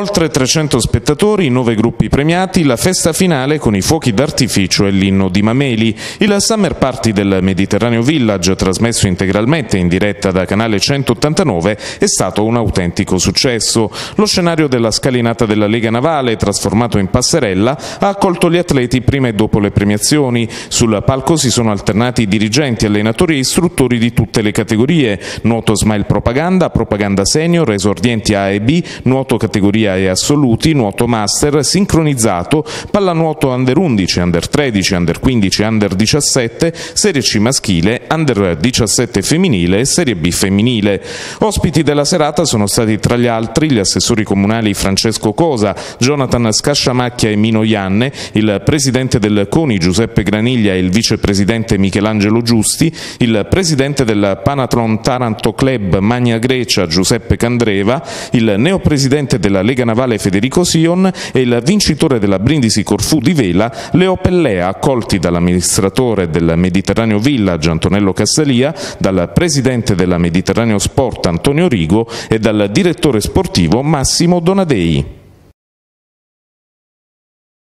Oltre 300 spettatori, 9 gruppi premiati, la festa finale con i fuochi d'artificio e l'inno di Mameli. Il Summer Party del Mediterraneo Village, trasmesso integralmente in diretta da canale 189, è stato un autentico successo. Lo scenario della scalinata della Lega Navale, trasformato in passerella, ha accolto gli atleti prima e dopo le premiazioni. Sul palco si sono alternati dirigenti, allenatori e istruttori di tutte le categorie. Nuoto Smile Propaganda, Propaganda Senior, esordienti A e B, nuoto categoria categoria e assoluti, nuoto master, sincronizzato, pallanuoto under 11, under 13, under 15, under 17, serie C maschile, under 17 femminile e serie B femminile. Ospiti della serata sono stati tra gli altri gli assessori comunali Francesco Cosa, Jonathan Scasciamacchia e Mino Ianne, il presidente del CONI Giuseppe Graniglia e il vicepresidente Michelangelo Giusti, il presidente del Panathlon Taranto Club Magna Grecia Giuseppe Candreva, il neopresidente della Lega Navale Federico Sion e il vincitore della Brindisi Corfù di Vela Leo Pellea, accolti dall'amministratore del Mediterraneo Village Antonello Castalia, dal presidente della Mediterraneo Sport Antonio Rigo e dal direttore sportivo Massimo Donadei.